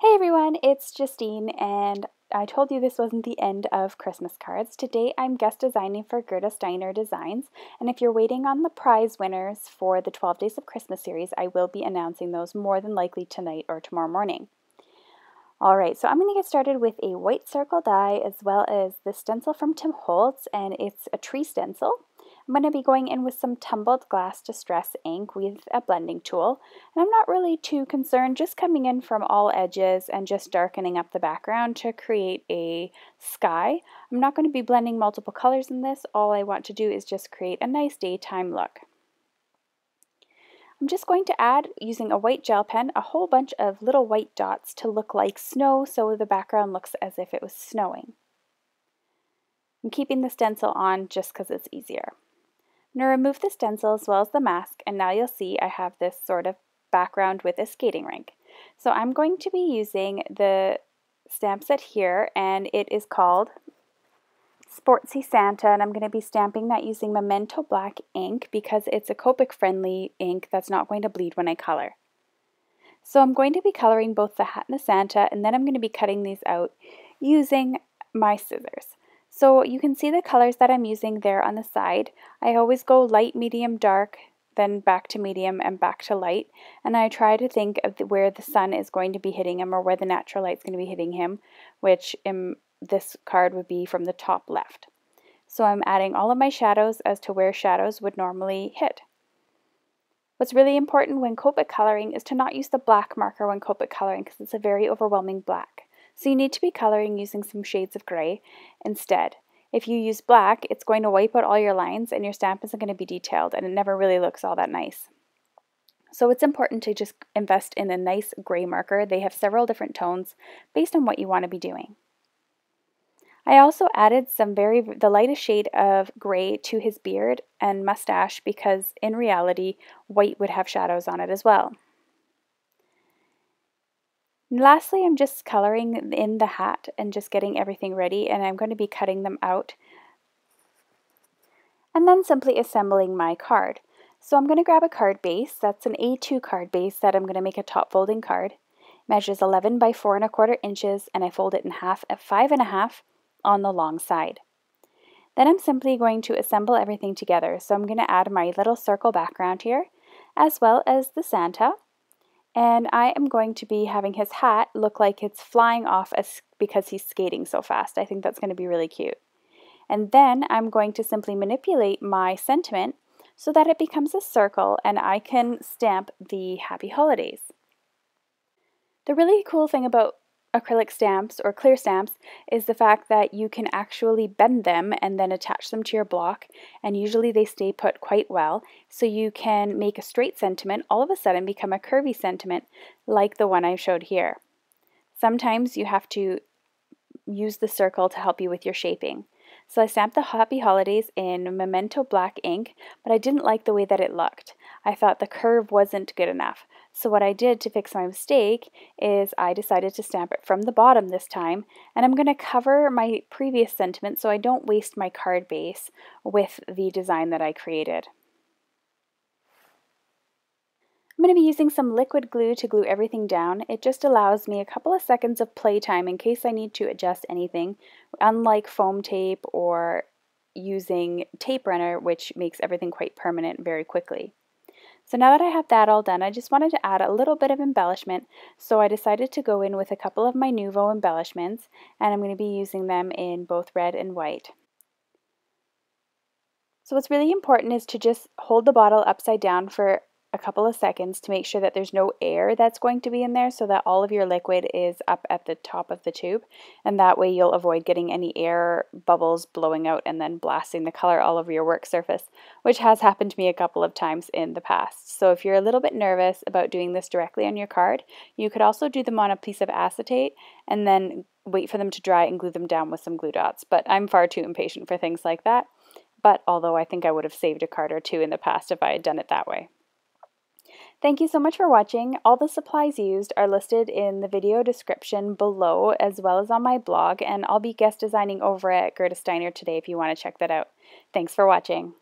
Hey everyone, it's Justine, and I told you this wasn't the end of Christmas cards. Today I'm guest designing for Gerda Steiner Designs, and if you're waiting on the prize winners for the 12 Days of Christmas series, I will be announcing those more than likely tonight or tomorrow morning. Alright, so I'm going to get started with a white circle die as well as the stencil from Tim Holtz, and it's a tree stencil. I'm going to be going in with some tumbled glass distress ink with a blending tool. And I'm not really too concerned, just coming in from all edges and just darkening up the background to create a sky. I'm not going to be blending multiple colors in this. All I want to do is just create a nice daytime look. I'm just going to add, using a white gel pen, a whole bunch of little white dots to look like snow so the background looks as if it was snowing. I'm keeping the stencil on just because it's easier. To remove the stencil as well as the mask and now you'll see I have this sort of background with a skating rink. So I'm going to be using the stamp set here and it is called Sportsy Santa and I'm going to be stamping that using Memento Black ink because it's a Copic friendly ink that's not going to bleed when I color. So I'm going to be coloring both the hat and the Santa and then I'm going to be cutting these out using my scissors. So you can see the colors that I'm using there on the side. I always go light, medium, dark, then back to medium and back to light. And I try to think of where the sun is going to be hitting him or where the natural light is going to be hitting him, which in this card would be from the top left. So I'm adding all of my shadows as to where shadows would normally hit. What's really important when Copic coloring is to not use the black marker when Copic coloring because it's a very overwhelming black. So you need to be coloring using some shades of gray instead. If you use black, it's going to wipe out all your lines and your stamp isn't going to be detailed and it never really looks all that nice. So it's important to just invest in a nice gray marker. They have several different tones based on what you want to be doing. I also added some very the lightest shade of gray to his beard and mustache because in reality white would have shadows on it as well. Lastly, I'm just coloring in the hat and just getting everything ready and I'm going to be cutting them out and then simply assembling my card. So I'm going to grab a card base, that's an A2 card base that I'm going to make a top folding card. It measures 11 by 4 and a quarter inches and I fold it in half at 5 and a half on the long side. Then I'm simply going to assemble everything together. So I'm going to add my little circle background here as well as the Santa and I am going to be having his hat look like it's flying off as, because he's skating so fast. I think that's going to be really cute. And then I'm going to simply manipulate my sentiment so that it becomes a circle and I can stamp the happy holidays. The really cool thing about acrylic stamps or clear stamps is the fact that you can actually bend them and then attach them to your block and usually they stay put quite well so you can make a straight sentiment all of a sudden become a curvy sentiment like the one I showed here. Sometimes you have to use the circle to help you with your shaping. So I stamped the Happy Holidays in Memento Black ink, but I didn't like the way that it looked. I thought the curve wasn't good enough. So what I did to fix my mistake is I decided to stamp it from the bottom this time, and I'm going to cover my previous sentiment so I don't waste my card base with the design that I created. I'm going to be using some liquid glue to glue everything down. It just allows me a couple of seconds of playtime in case I need to adjust anything, unlike foam tape or using tape runner, which makes everything quite permanent very quickly. So now that I have that all done, I just wanted to add a little bit of embellishment, so I decided to go in with a couple of my Nuvo embellishments, and I'm going to be using them in both red and white. So what's really important is to just hold the bottle upside down for a couple of seconds to make sure that there's no air that's going to be in there so that all of your liquid is up at the top of the tube and that way you'll avoid getting any air bubbles blowing out and then blasting the color all over your work surface which has happened to me a couple of times in the past. So if you're a little bit nervous about doing this directly on your card you could also do them on a piece of acetate and then wait for them to dry and glue them down with some glue dots but I'm far too impatient for things like that but although I think I would have saved a card or two in the past if I had done it that way. Thank you so much for watching. All the supplies used are listed in the video description below as well as on my blog and I'll be guest designing over at Gerda Steiner today if you want to check that out. Thanks for watching.